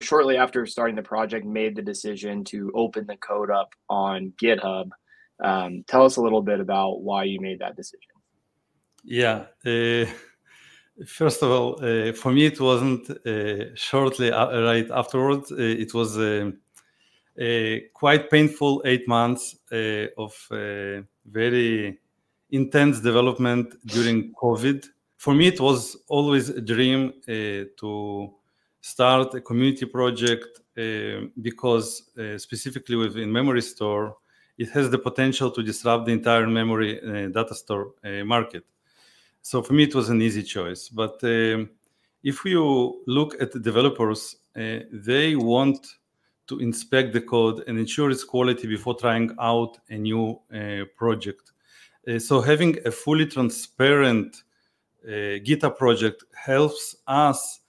shortly after starting the project, made the decision to open the code up on GitHub. Um, tell us a little bit about why you made that decision. Yeah. Uh, first of all, uh, for me, it wasn't uh, shortly right afterwards. it was a quite painful eight months of very intense development during COVID. For me, it was always a dream to start a community project uh, because uh, specifically within memory store it has the potential to disrupt the entire memory uh, data store market so for me it was an easy choice but um, if you look at the developers they want to inspect the code and ensure its quality before trying out a new uh, project. Uh, so having a fully transparent uh, GitHub project helps us uh,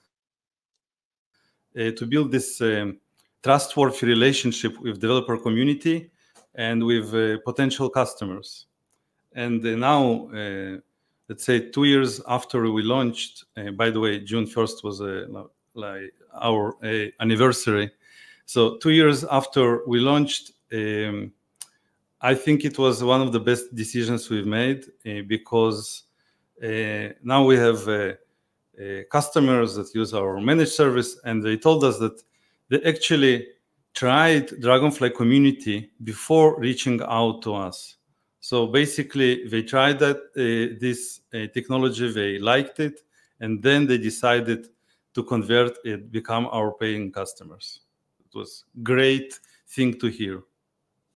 to build this um, trustworthy relationship with developer community and with uh, potential customers. And uh, now, let's say two years after we launched, by the way, June 1st was like our anniversary. So two years after we launched, um, I think it was one of the best decisions we've made uh, because uh, now we have uh, uh, customers that use our managed service, and they told us that they actually tried Dragonfly community before reaching out to us. So basically, they tried that uh, this uh, technology, they liked it, and then they decided to convert it, become our paying customers. It was great thing to hear.